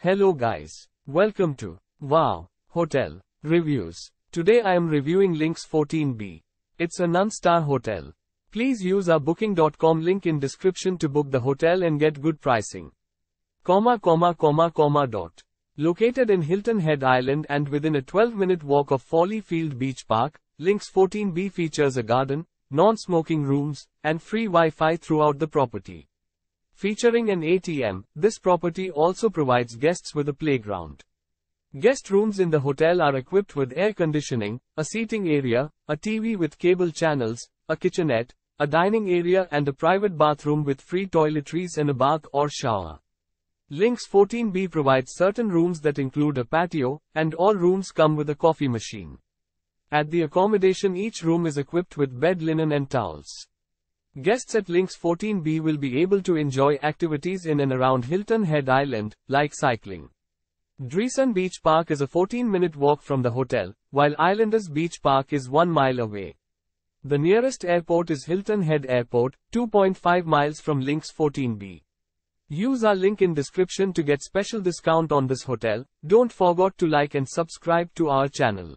Hello guys. Welcome to Wow Hotel Reviews. Today I am reviewing Links 14B. It's a non-star hotel. Please use our booking.com link in description to book the hotel and get good pricing. Comma comma comma comma dot. Located in Hilton Head Island and within a 12-minute walk of Folly Field Beach Park, Links 14B features a garden, non-smoking rooms, and free Wi-Fi throughout the property. Featuring an ATM, this property also provides guests with a playground. Guest rooms in the hotel are equipped with air conditioning, a seating area, a TV with cable channels, a kitchenette, a dining area and a private bathroom with free toiletries and a bath or shower. Links 14B provides certain rooms that include a patio, and all rooms come with a coffee machine. At the accommodation each room is equipped with bed linen and towels. Guests at Links 14B will be able to enjoy activities in and around Hilton Head Island, like cycling. Driessen Beach Park is a 14-minute walk from the hotel, while Islanders Beach Park is 1 mile away. The nearest airport is Hilton Head Airport, 2.5 miles from Links 14B. Use our link in description to get special discount on this hotel. Don't forget to like and subscribe to our channel.